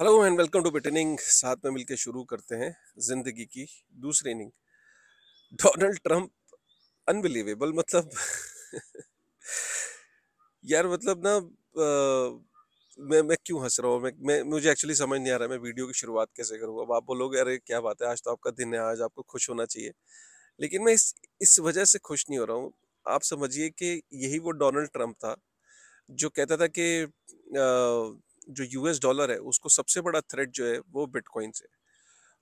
Hello and welcome to बिटनिंग साथ में मिलके शुरू करते हैं ज़िंदगी की दूसरी इनिंग डोनाल्ड ट्रंप अनबिलीवेबल मतलब यार मतलब ना अ, मैं मैं क्यों हंस रहा हूँ? मैं, मैं मुझे एक्चुअली समझ नहीं आ रहा है मैं वीडियो की शुरुआत कैसे करूँ अब आप बोलोगे अरे क्या बात है आज तो आपका दिन है आज आपको खुश होना चाहिए. लेकिन मैं इस इस वजह से खुश नहीं हो रहा हूँ। आप समझिए कि यही वो डोनाल्ड ट्रंप था जो कहता था कि अ, जो यूएस डॉलर है उसको सबसे बड़ा थ्रेट जो है वो बिटकॉइन से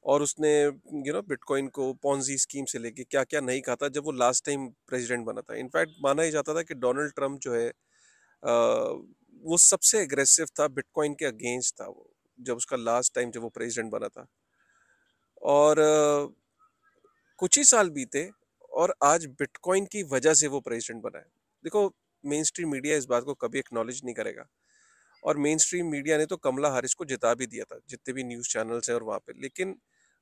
और उसने यू नो बिटकॉइन को पॉन्जी स्कीम से लेके क्या क्या नहीं कहा था जब वो लास्ट टाइम प्रेसिडेंट बना था। इनफैक्ट माना ही जाता था कि डोनाल्ड ट्रंप जो है अ, वो सबसे एग्रेसिव था बिटकॉइन के अगेंस्ट था वो जब उसका लास्ट टाइम जब वो प्रेसिडेंट बना था। और अ, कुछ ही साल बीते और आज बिटकॉइन की वजह से वो प्रेसिडेंट बना है। देखो मेन स्ट्रीम मीडिया इस बात को कभी एक्नॉलेज नहीं करेगा। और मेन स्ट्रीम मीडिया ने तो कमला हारिस को जिता भी दिया था, जितने भी न्यूज़ चैनल्स हैं और वहाँ पे। लेकिन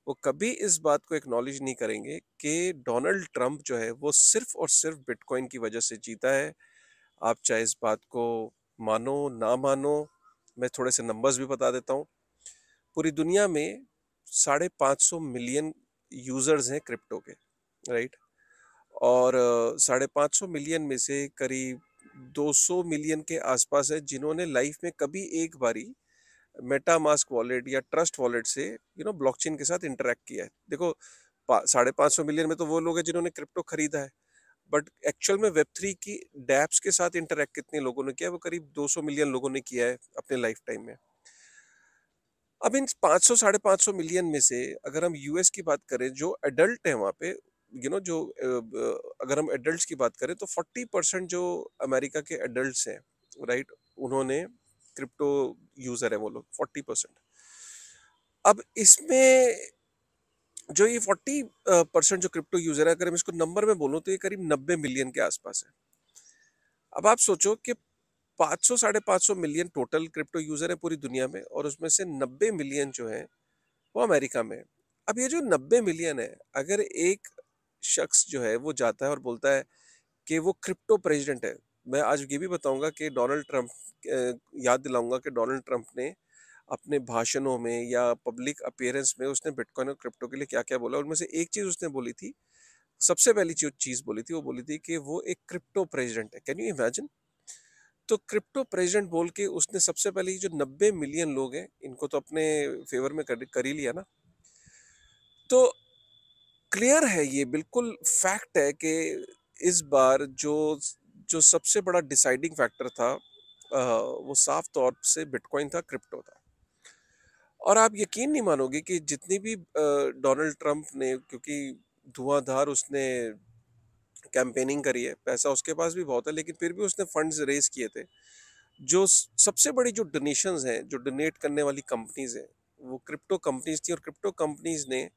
वो कभी इस बात को एक्नॉलेज नहीं करेंगे कि डोनाल्ड ट्रंप जो है, वो सिर्फ़ और सिर्फ़ बिटकॉइन की वजह से जीता है। आप चाहे इस बात को मानो, ना मानो, मैं थोड़े से नंबर्स भी बता देता हूँ। पूरी दुनिया में साढ़े पाँच सौ मिलियन यूज़र्स हैं क्रिप्टो के राइट और, साढ़े पाँच सौ मिलियन में से करीब 200 मिलियन के आसपास है, जिन्होंने लाइफ में कभी एक बारी मेटा मास्क वॉलेट या ट्रस्ट वॉलेट से यू नो ब्लॉकचेन के साथ इंटरेक्ट किया है। देखो साढ़े पाँच सौ मिलियन में तो वो लोग हैं जिन्होंने क्रिप्टो खरीदा है बट एक्चुअल में वेब थ्री की डैप्स के साथ इंटरेक्ट कितने लोगों ने किया है, वो करीब 200 मिलियन लोगों ने किया है अपने लाइफ टाइम में। अब इन 500 साढ़े पाँच सौ मिलियन में से अगर हम यूएस की बात करें, जो एडल्ट है वहाँ पे यू नो जो अगर हम एडल्ट्स की बात करें तो 40 परसेंट जो अमेरिका के एडल्ट्स हैं राइट उन्होंने क्रिप्टो यूज़र है वो लोग 40 परसेंट अब इसमें जो ये 40 परसेंट जो क्रिप्टो यूज़र है, अगर हम इसको नंबर में बोलूँ तो ये करीब 90 मिलियन के आसपास है। अब आप सोचो कि 500 साढ़े पाँच सौ मिलियन टोटल क्रिप्टो यूज़र है पूरी दुनिया में और उसमें से 90 मिलियन जो है वो अमेरिका में है। अब ये जो 90 मिलियन है, अगर एक शख्स जो है, वो जाता है और बोलता है कि वो क्रिप्टो प्रेसिडेंट है। मैं आज ये भी बताऊँगा कि डोनाल्ड ट्रंप याद दिलाऊँगा कि डोनाल्ड ट्रंप ने अपने भाषणों में या पब्लिक अपीयरेंस में उसने बिटकॉइन और क्रिप्टो के लिए क्या क्या बोला उनमें से एक चीज़ उसने बोली थी, सबसे पहली जो चीज़ बोली थी, वो बोली थी कि वो एक क्रिप्टो प्रेसिडेंट है। कैन यू इमेजिन तो क्रिप्टो प्रेसिडेंट बोल के उसने सबसे पहले जो 90 मिलियन लोग हैं, इनको तो अपने फेवर में कर ही लिया ना। तो क्लियर है ये, बिल्कुल फैक्ट है कि इस बार जो जो सबसे बड़ा डिसाइडिंग फैक्टर था वो साफ़ तौर से बिटकॉइन था, क्रिप्टो था। और आप यकीन नहीं मानोगे कि जितनी भी डोनाल्ड ट्रंप ने, क्योंकि धुआंधार उसने कैंपेनिंग करी है, पैसा उसके पास भी बहुत है, लेकिन फिर भी उसने फंड्स रेज किए थे। जो सबसे बड़ी जो डोनेशंस हैं, जो डोनेट करने वाली कंपनीज़ हैं, वो क्रिप्टो कंपनीज़ थी और क्रिप्टो कंपनीज़ ने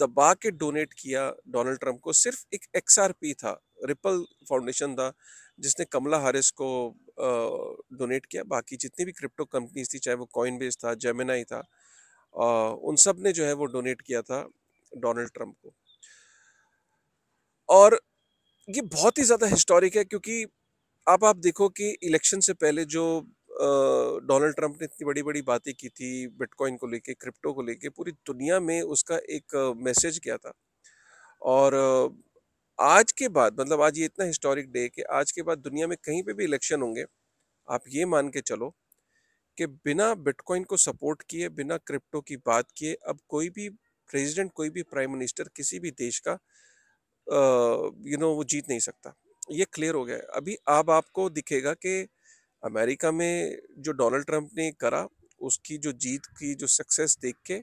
दबा के डोनेट किया डोनाल्ड ट्रंप को सिर्फ़ एक एक्सआरपी था रिपल फाउंडेशन था जिसने कमला हारिस को डोनेट किया। बाकी जितनी भी क्रिप्टो कंपनीज़ थी चाहे वो कॉइन बेस था जेमिनाई था अ, उन सबने जो है वो डोनेट किया था डोनाल्ड ट्रंप को। और ये बहुत ही ज़्यादा हिस्टोरिक है क्योंकि अब आप देखो कि इलेक्शन से पहले जो डोनाल्ड ट्रंप ने इतनी बड़ी बड़ी बातें की थी बिटकॉइन को लेके क्रिप्टो को लेके, पूरी दुनिया में उसका एक मैसेज गया था। और आज के बाद मतलब आज ये इतना हिस्टोरिक डे कि आज के बाद दुनिया में कहीं पे भी इलेक्शन होंगे, आप ये मान के चलो कि बिना बिटकॉइन को सपोर्ट किए, बिना क्रिप्टो की बात किए, अब कोई भी प्रेसिडेंट कोई भी प्राइम मिनिस्टर किसी भी देश का यू नो वो जीत नहीं सकता। ये क्लियर हो गया है। अभी अब आपको दिखेगा कि अमेरिका में जो डोनाल्ड ट्रंप ने करा, उसकी जो जीत की, जो सक्सेस देख के,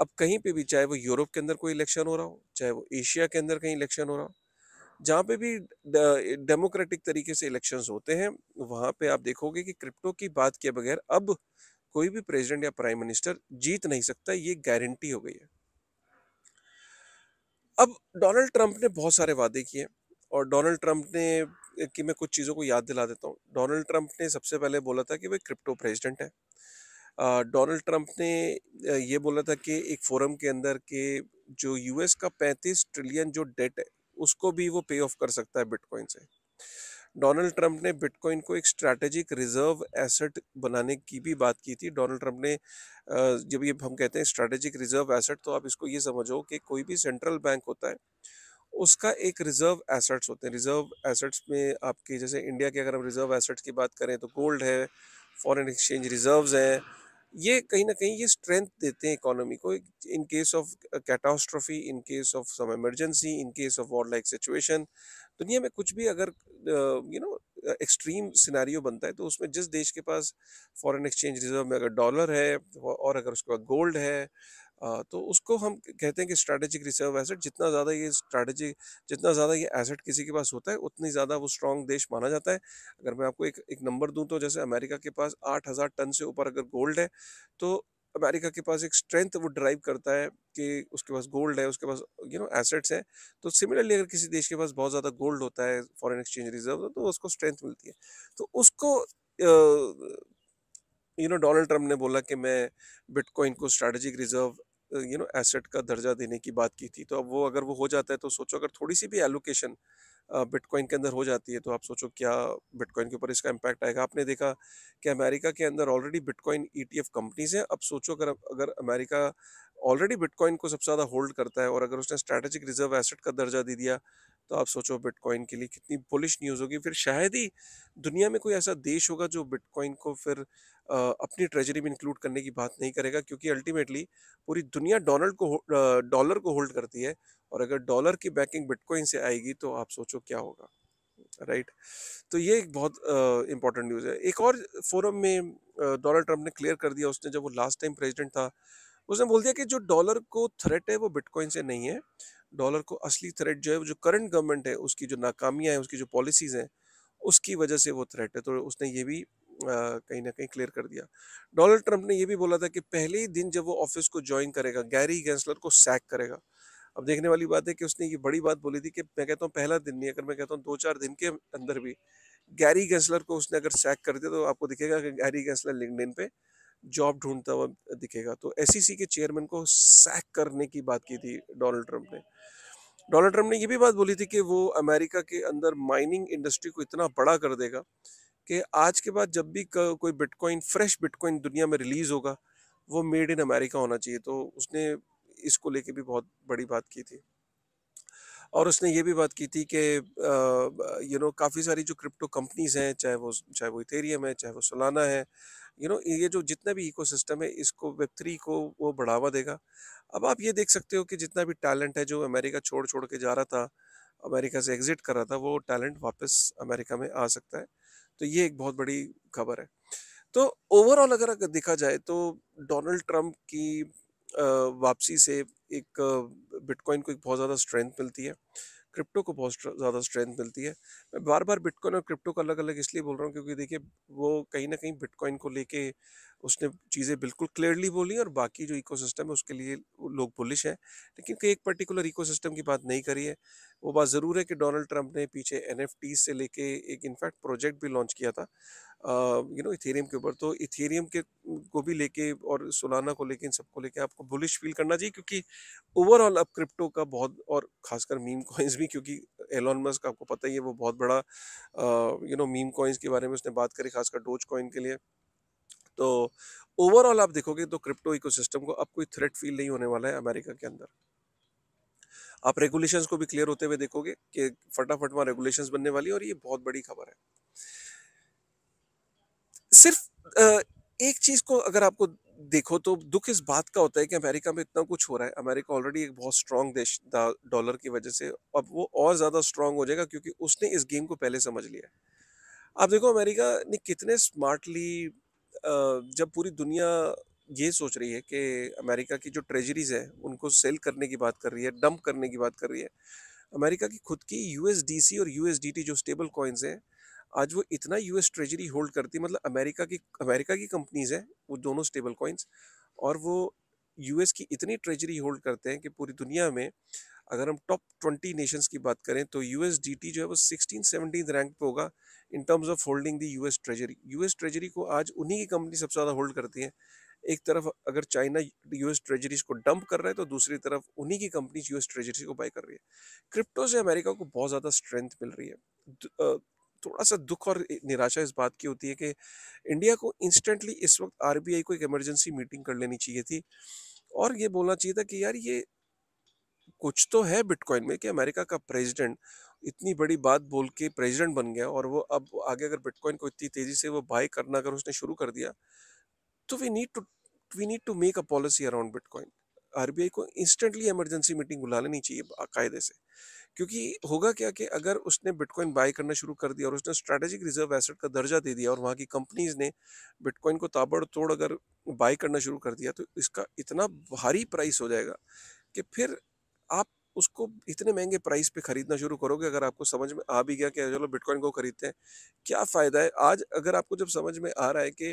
अब कहीं पे भी चाहे वो यूरोप के अंदर कोई इलेक्शन हो रहा हो, चाहे वो एशिया के अंदर कहीं इलेक्शन हो रहा हो, जहाँ पे भी डेमोक्रेटिक तरीके से इलेक्शंस होते हैं, वहाँ पे आप देखोगे कि क्रिप्टो की बात किए बगैर अब कोई भी प्रेसिडेंट या प्राइम मिनिस्टर जीत नहीं सकता, ये गारंटी हो गई है। अब डोनाल्ड ट्रंप ने बहुत सारे वादे किए, और डोनाल्ड ट्रंप ने कि मैं कुछ चीज़ों को याद दिला देता हूँ। डोनाल्ड ट्रंप ने सबसे पहले बोला था कि वो क्रिप्टो प्रेसिडेंट है। डोनाल्ड ट्रंप ने ये बोला था कि एक फोरम के अंदर के जो यूएस का पैंतीस ट्रिलियन जो डेट है, उसको भी वो पे ऑफ़ कर सकता है बिटकॉइन से। डोनाल्ड ट्रंप ने बिटकॉइन को एक स्ट्रैटेजिक रिज़र्व एसेट बनाने की भी बात की थी। डोनाल्ड ट्रंप ने जब ये हम कहते हैं स्ट्रैटेजिक रिज़र्व एसेट तो आप इसको ये समझो कि कोई भी सेंट्रल बैंक होता है उसका एक रिज़र्व एसेट्स होते हैं। रिज़र्व एसेट्स में आपके जैसे इंडिया के अगर हम रिज़र्व एसेट्स की बात करें तो गोल्ड है, फॉरेन एक्सचेंज रिजर्व्स हैं। ये कहीं ना कहीं ये स्ट्रेंथ देते हैं इकोनॉमी को, in case of catastrophe, in case of some emergency, in case of war like situation. दुनिया में कुछ भी अगर यू नो, एक्सट्रीम सिनारियो बनता है तो उसमें जिस देश के पास फॉरेन एक्सचेंज रिज़र्व में अगर डॉलर है, और अगर उसके पास गोल्ड है तो उसको हम कहते हैं कि स्ट्रैटेजिक रिज़र्व एसेट जितना ज़्यादा ये स्ट्रैटेजिक जितना ज़्यादा ये एसेट किसी के पास होता है, उतनी ज़्यादा वो स्ट्रॉन्ग देश माना जाता है। अगर मैं आपको एक एक नंबर दूँ तो जैसे अमेरिका के पास आठ हज़ार टन से ऊपर अगर गोल्ड है तो अमेरिका के पास एक स्ट्रेंथ वो ड्राइव करता है कि उसके पास गोल्ड है, उसके पास यू नो एसेट्स हैं। तो सिमिलरली अगर किसी देश के पास बहुत ज़्यादा गोल्ड होता है फॉरेन एक्सचेंज रिज़र्व तो उसको स्ट्रेंथ मिलती है। तो उसको यू नो डोनाल्ड ट्रंप ने बोला कि मैं बिटकॉइन को strategic reserve you know asset का दर्जा देने की बात की थी। तो अब वो अगर वो हो जाता है तो सोचो अगर थोड़ी सी भी एलोकेशन बिटकॉइन के अंदर हो जाती है तो आप सोचो क्या बिटकॉइन के ऊपर इसका इम्पैक्ट आएगा। आपने देखा कि अमेरिका के अंदर ऑलरेडी बिटकॉइन ईटीएफ कंपनीज़ हैं। अब सोचो अगर अगर अमेरिका ऑलरेडी बिटकॉइन को सबसे ज़्यादा होल्ड करता है और अगर उसने स्ट्रैटेजिक रिज़र्व एसेट का दर्जा दे दिया तो आप सोचो बिटकॉइन के लिए कितनी बुलिश न्यूज़ होगी। फिर शायद ही दुनिया में कोई ऐसा देश होगा जो बिटकॉइन को फिर अपनी ट्रेजरी में इंक्लूड करने की बात नहीं करेगा, क्योंकि अल्टीमेटली पूरी दुनिया डॉलर को डॉलर को होल्ड करती है और अगर डॉलर की बैकिंग बिटकॉइन से आएगी तो आप सोचो क्या होगा राइट तो ये एक बहुत इंपॉर्टेंट न्यूज़ है। एक और फोरम में डोनाल्ड ट्रंप ने क्लियर कर दिया उसने जब वो लास्ट टाइम प्रेजिडेंट था, उसने बोल दिया कि जो डॉलर को थ्रेट है वो बिटकॉइन से नहीं है। डॉलर को असली थ्रेट जो है जो करंट गवर्नमेंट है, उसकी जो नाकामियाँ हैं, उसकी जो पॉलिसीज़ हैं, उसकी वजह से वो थ्रेट है। तो उसने ये भी कहीं ना कहीं क्लियर कर दिया। डोनाल्ड ट्रंप ने ये भी बोला था कि पहले ही दिन जब वो ऑफ़िस को ज्वाइन करेगा गैरी गेंसलर को सैक करेगा, अब देखने वाली बात है कि उसने ये बड़ी बात बोली थी कि मैं कहता हूँ पहला दिन नहीं, अगर मैं कहता हूँ दो चार दिन के अंदर भी गैरी गेंसलर को उसने अगर सैक कर दिया तो आपको दिखेगा कि गैरी गेंसलर लिंकडिन पे जॉब ढूंढता हुआ दिखेगा। तो एस e के चेयरमैन को सैक करने की बात की थी डोनाल्ड ट्रंप ने। डोनाल्ड ट्रंप ने ये भी बात बोली थी कि वो अमेरिका के अंदर माइनिंग इंडस्ट्री को इतना बड़ा कर देगा कि आज के बाद जब भी कोई बिटकॉइन फ्रेश बिटकॉइन दुनिया में रिलीज़ होगा, वो मेड इन अमेरिका होना चाहिए। तो उसने इसको लेके भी बहुत बड़ी बात की थी। और उसने ये भी बात की थी कि यू नो काफ़ी सारी जो क्रिप्टो कंपनीज़ हैं, चाहे वो चाहे वो इथेरियम है, चाहे वो सोलाना है यू नो ये जो जितना भी इकोसिस्टम है, इसको वेब थ्री को वो बढ़ावा देगा। अब आप ये देख सकते हो कि जितना भी टैलेंट है, जो अमेरिका छोड़ छोड़ के जा रहा था अमेरिका से एग्जिट कर रहा था, वो टैलेंट वापस अमेरिका में आ सकता है। तो ये एक बहुत बड़ी खबर है। तो ओवरऑल अगर अगर देखा जाए तो डोनाल्ड ट्रंप की वापसी से एक बिटकॉइन को एक बहुत ज़्यादा स्ट्रेंथ मिलती है क्रिप्टो को बहुत ज़्यादा स्ट्रेंथ मिलती है। मैं बार बार बिटकॉइन और क्रिप्टो को अलग अलग इसलिए बोल रहा हूँ क्योंकि देखिए, वो कहीं ना कहीं बिटकॉइन को लेके उसने चीज़ें बिल्कुल क्लियरली बोली और बाकी जो इकोसिस्टम है उसके लिए लोग बुलिश हैं। लेकिन एक पर्टिकुलर इकोसिस्टम की बात नहीं करी है। वो बात ज़रूर है कि डोनाल्ड ट्रंप ने पीछे एनएफटी से लेके एक इनफैक्ट प्रोजेक्ट भी लॉन्च किया था। यू नो इथेरियम के ऊपर। तो इथेरियम के को भी लेके और सोलाना को लेके, इन सबको लेके आपको बुलिश फील करना चाहिए क्योंकि ओवरऑल अब क्रिप्टो का बहुत और खासकर मीम कॉइन्स भी क्योंकि एलॉन मस्क आपको पता ही है, वो बहुत बड़ा यू नो मीम कॉइन्स के बारे में उसने बात करी खासकर डोज कॉइन के लिए। तो ओवरऑल आप देखोगे तो क्रिप्टो इकोसिस्टम को अब कोई थ्रेट फील नहीं होने वाला है अमेरिका के अंदर। आप रेगुलेशंस को भी क्लियर होते हुए देखोगे कि फटाफट वहाँ रेगुलेशंस बनने वाली है और ये बहुत बड़ी खबर है। सिर्फ़ एक चीज़ को अगर आपको देखो तो दुख इस बात का होता है कि अमेरिका में इतना कुछ हो रहा है। अमेरिका ऑलरेडी एक बहुत स्ट्रांग देश डॉलर की वजह से। अब वो और ज़्यादा स्ट्रांग हो जाएगा क्योंकि उसने इस गेम को पहले समझ लिया आप देखो अमेरिका ने कितने स्मार्टली जब पूरी दुनिया ये सोच रही है कि अमेरिका की जो ट्रेजरीज है, उनको सेल करने की बात कर रही है, डंप करने की बात कर रही है, अमेरिका की खुद की यूएसडीसी और यूएसडीटी जो स्टेबल कॉइन्स हैं, आज वो इतना यूएस ट्रेजरी होल्ड करती है मतलब अमेरिका की अमेरिका की कंपनीज़ हैं, वो दोनों स्टेबल कॉइन्स, और वो यूएस की इतनी ट्रेजरी होल्ड करते हैं कि पूरी दुनिया में अगर हम टॉप ट्वेंटी नेशंस की बात करें तो यूएस जो है वो सिक्सटीन सेवनटीन रैंक पे होगा in terms of holding the US treasury US treasury को आज उन्हीं की कंपनी सबसे ज़्यादा होल्ड करती है। एक तरफ़ अगर चाइना यूएस ट्रेजरीज को डंप कर रहा है तो दूसरी तरफ़ उन्हीं की कंपनी यूएस ट्रेजरीज को बाय कर रही है। क्रिप्टो से अमेरिका को बहुत ज़्यादा स्ट्रेंथ मिल रही है। थोड़ा सा दुख और निराशा इस बात की होती है कि इंडिया को इंस्टेंटली इस वक्त आरबीआई को एक इमरजेंसी मीटिंग कर लेनी चाहिए थी। और ये बोलना चाहिए था कि यार ये कुछ तो है बिटकॉइन में कि अमेरिका का प्रेसिडेंट इतनी बड़ी बात बोल के प्रेसिडेंट बन गया और वो अब आगे अगर बिटकॉइन को इतनी तेज़ी से वो बाय करना अगर उसने शुरू कर दिया तो we need to we need to make a policy around bitcoin. RBI को इंस्टेंटली इमरजेंसी मीटिंग बुला लेनी चाहिए कायदे से। क्योंकि होगा क्या कि अगर उसने बिटकॉइन बाय करना शुरू कर दिया और उसने स्ट्रैटेजिक रिज़र्व एसेट का दर्जा दे दिया और वहाँ की कंपनीज़ ने बिटकॉइन को ताबड़तोड़ अगर बाय करना शुरू कर दिया तो इसका इतना भारी प्राइस हो जाएगा कि फिर आप उसको इतने महँगे प्राइस पे खरीदना शुरू करोगे, अगर आपको समझ में आ भी गया कि चलो बिटकॉइन को खरीदते हैं, क्या फ़ायदा है? आज अगर आपको जब समझ में आ रहा है कि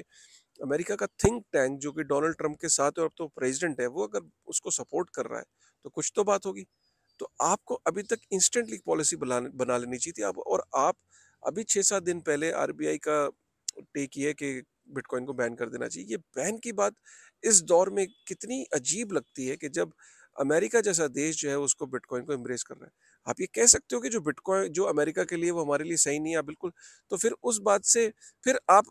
अमेरिका का थिंक टैंक जो कि डोनाल्ड ट्रंप के साथ और अब तो प्रेसिडेंट है, वो अगर उसको सपोर्ट कर रहा है तो कुछ तो बात होगी। तो आपको अभी तक इंस्टेंटली पॉलिसी बना लेनी चाहिए थी आप और आप अभी छः सात दिन पहले आरबीआई का टेक ये कि बिटकॉइन को बैन कर देना चाहिए। ये बैन की बात इस दौर में कितनी अजीब लगती है कि जब अमेरिका जैसा देश जो है उसको बिटकॉइन को एम्ब्रेस कर रहा है। आप ये कह सकते हो कि जो बिटकॉइन, जो अमेरिका के लिए वो हमारे लिए सही नहीं है? बिल्कुल। तो फिर उस बात से फिर आप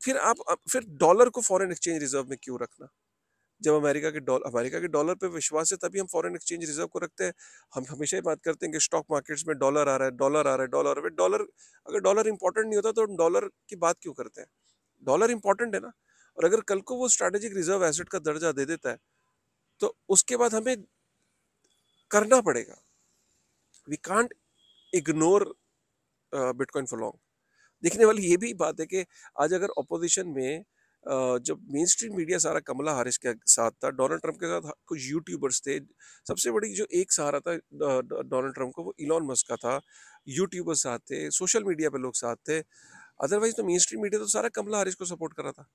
फिर आप फिर डॉलर को फॉरेन एक्सचेंज रिज़र्व में क्यों रखना? जब अमेरिका के डॉलर अमेरिका के डॉलर पे विश्वास है, तभी हम फॉरेन एक्सचेंज रिज़र्व को रखते हैं। हम हमेशा ही बात करते हैं कि स्टॉक मार्केट्स में डॉलर आ रहा है, डॉलर आ रहा है, डॉलर। है डॉलर, अगर डॉलर इंपॉर्टेंट नहीं होता तो हम डॉलर की बात क्यों करते हैं? डॉलर इंपॉर्टेंट है ना? और अगर कल को वो स्ट्रेटेजिक रिज़र्व एसेट का दर्जा दे देता है तो उसके बाद हमें करना पड़ेगा। We can't ignore bitcoin for long देखने वाली ये भी बात है कि आज अगर अपोजिशन में जब मेन स्ट्रीम मीडिया सारा कमला हारिस के साथ था डोनाल्ड ट्रंप के साथ कुछ यूट्यूबर्स थे, सबसे बड़ी जो एक सहारा था डोनाल्ड ट्रंप को, वो इलॉन मस्क का था। यूट्यूबर्स साथ थे सोशल मीडिया पे लोग साथ थे। अदरवाइज़ तो मेन स्ट्रीम मीडिया तो सारा कमला हारिस को सपोर्ट कर रहा था।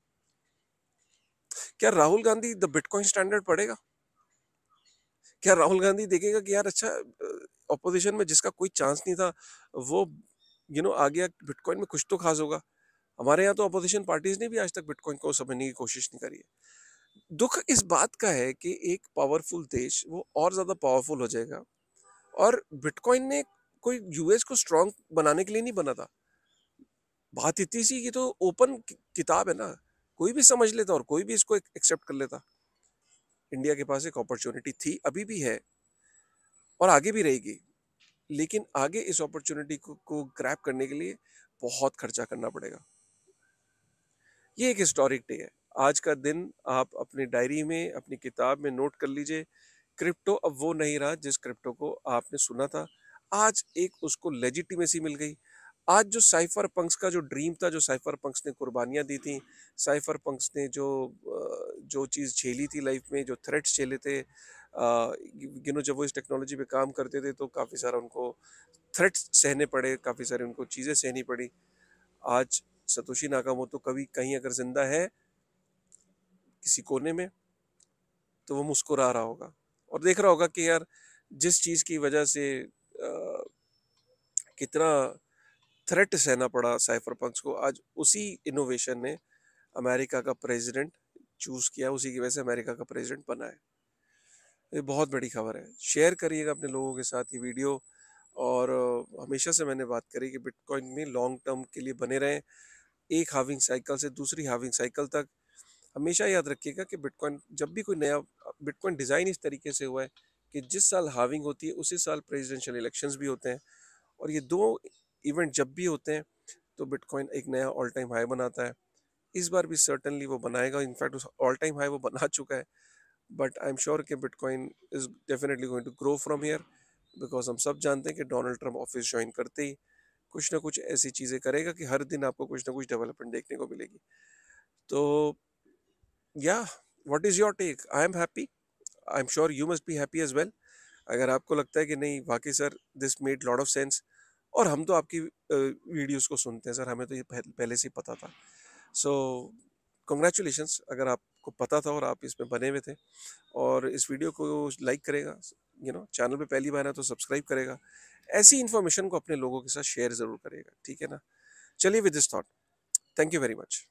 क्या Rahul Gandhi the bitcoin standard पढ़ेगा? क्या राहुल गांधी देखेगा कि यार अच्छा अपोजिशन में जिसका कोई चांस नहीं था, वो यू नो आ गया बिटकॉइन में कुछ तो खास होगा। हमारे यहाँ तो अपोजिशन पार्टीज़ ने भी आज तक बिटकॉइन को समझने की कोशिश नहीं करी है। दुख इस बात का है कि एक पावरफुल देश, वो और ज़्यादा पावरफुल हो जाएगा। और बिटकॉइन ने कोई यूएस को स्ट्रांग बनाने के लिए नहीं बना था। बात इतनी सी कि तो ओपन किताब है ना, कोई भी समझ लेता और कोई भी इसको एक्सेप्ट कर लेता। इंडिया के पास एक अपॉर्चुनिटी थी अभी भी है और आगे भी रहेगी। लेकिन आगे इस अपॉर्चुनिटी को, को ग्रैप करने के लिए बहुत खर्चा करना पड़ेगा। ये एक हिस्टोरिक डे है। आज का दिन आप अपनी डायरी में अपनी किताब में नोट कर लीजिए क्रिप्टो अब वो नहीं रहा जिस क्रिप्टो को आपने सुना था। आज एक उसको लेजिटिमेसी मिल गई। आज जो साइफर पंक्स का जो ड्रीम था जो साइफर पंक्स ने कुर्बानियाँ दी थी साइफर पंक्स ने जो जो चीज़ झेली थी लाइफ में जो थ्रेट्स झेले थे यू नो जब वो इस टेक्नोलॉजी पे काम करते थे तो काफ़ी सारा उनको थ्रेट्स सहने पड़े काफ़ी सारी उनको चीज़ें सहनी पड़ी। आज सतोशी नाकामोतो कभी कहीं अगर ज़िंदा है किसी कोने में तो वो मुस्कुरा रहा होगा और देख रहा होगा कि यार जिस चीज़ की वजह से आ, कितना थ्रेट सहना पड़ा साइफर पंक्स को आज उसी इनोवेशन ने अमेरिका का प्रेसिडेंट चूज़ किया उसी की वजह से अमेरिका का प्रेसिडेंट बना है। ये बहुत बड़ी खबर है। शेयर करिएगा अपने लोगों के साथ ये वीडियो और हमेशा से मैंने बात करी कि बिटकॉइन में लॉन्ग टर्म के लिए बने रहें। एक हाविंग साइकिल से दूसरी हाविंग साइकिल तक। हमेशा याद रखिएगा कि बिटकॉइन जब भी कोई नया बिटकॉइन डिज़ाइन इस तरीके से हुआ है कि जिस साल हाविंग होती है, उसी साल प्रेसिडेंशियल इलेक्शंस भी होते हैं। और ये दो इवेंट जब भी होते हैं तो बिटकॉइन एक नया ऑल टाइम हाई बनाता है। इस बार भी सर्टनली वो बनाएगा इनफैक्ट उस ऑल टाइम हाई वो बना चुका है। बट आई एम श्योर कि bitcoin is definitely going to grow from here because हम सब जानते हैं कि डोनाल्ड ट्रंप ऑफ़िस ज्वाइन करते ही कुछ ना कुछ ऐसी चीज़ें करेगा कि हर दिन आपको कुछ ना कुछ डेवलपमेंट देखने को मिलेगी। तो या what is your take I am happy I am sure you must be happy as well अगर आपको लगता है कि नहीं, वाकई sir this made lot of sense और हम तो आपकी वीडियोस को सुनते हैं सर हमें तो ये पहले से ही पता था। सो कंग्रेचुलेशंस अगर आपको पता था और आप इसमें बने हुए थे। और इस वीडियो को लाइक करेगा यू नो चैनल पे पहली बार है तो सब्सक्राइब करेगा। ऐसी इन्फॉर्मेशन को अपने लोगों के साथ शेयर ज़रूर करेगा, ठीक है ना? चलिए with this thought thank you very much